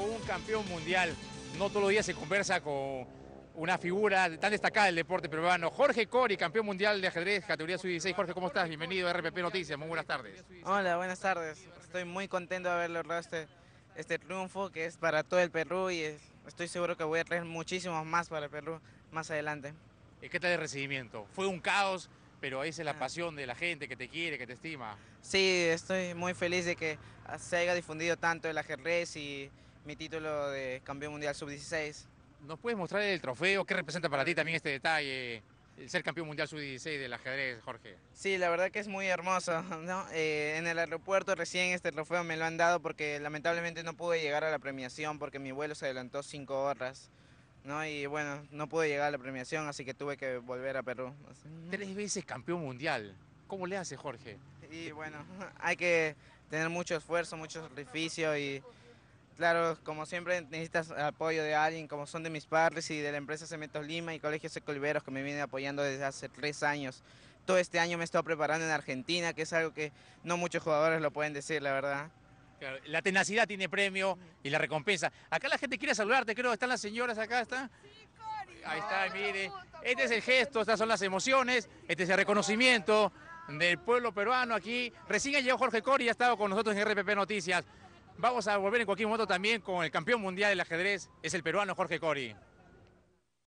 con un campeón mundial. No todos los días se conversa con una figura tan destacada del deporte peruano. Jorge Cori, campeón mundial de ajedrez, categoría sub-16. Jorge, ¿cómo estás? Bienvenido a RPP Noticias. Muy buenas tardes. Hola, buenas tardes. Estoy muy contento de haber logrado este, este triunfo que es para todo el Perú y es- estoy seguro que voy a traer muchísimos más para el Perú más adelante. ¿Qué tal el recibimiento? Fue un caos, pero esa es la Ah. pasión de la gente que te quiere, que te estima. Sí, estoy muy feliz de que se haya difundido tanto el ajedrez y mi título de campeón mundial sub-16. ¿Nos puedes mostrar el trofeo? ¿Qué representa para ti también este detalle? El ser campeón mundial sub-16 del ajedrez, Jorge. Sí, la verdad que es muy hermoso. ¿no? Eh, en el aeropuerto recién este trofeo me lo han dado porque lamentablemente no pude llegar a la premiación porque mi vuelo se adelantó cinco horas. ¿no? Y bueno, no pude llegar a la premiación, así que tuve que volver a Perú. Tres veces campeón mundial. ¿Cómo le hace, Jorge? Y bueno, hay que tener mucho esfuerzo, mucho sacrificio y claro, como siempre necesitas apoyo de alguien, como son de mis padres y de la empresa Cementos Lima y Colegio Seco Oliveros que me viene apoyando desde hace tres años. Todo este año me he estado preparando en Argentina, que es algo que no muchos jugadores lo pueden decir, la verdad. Claro, La tenacidad tiene premio y la recompensa. Acá la gente quiere saludarte, creo. ¿Están las señoras acá? ¿Están? Ahí está, mire. Este es el gesto, estas son las emociones, este es el reconocimiento del pueblo peruano aquí. Recién ha llegado Jorge Cori y ha estado con nosotros en RPP Noticias. Vamos a volver en cualquier momento también con el campeón mundial del ajedrez, es el peruano Jorge Cori.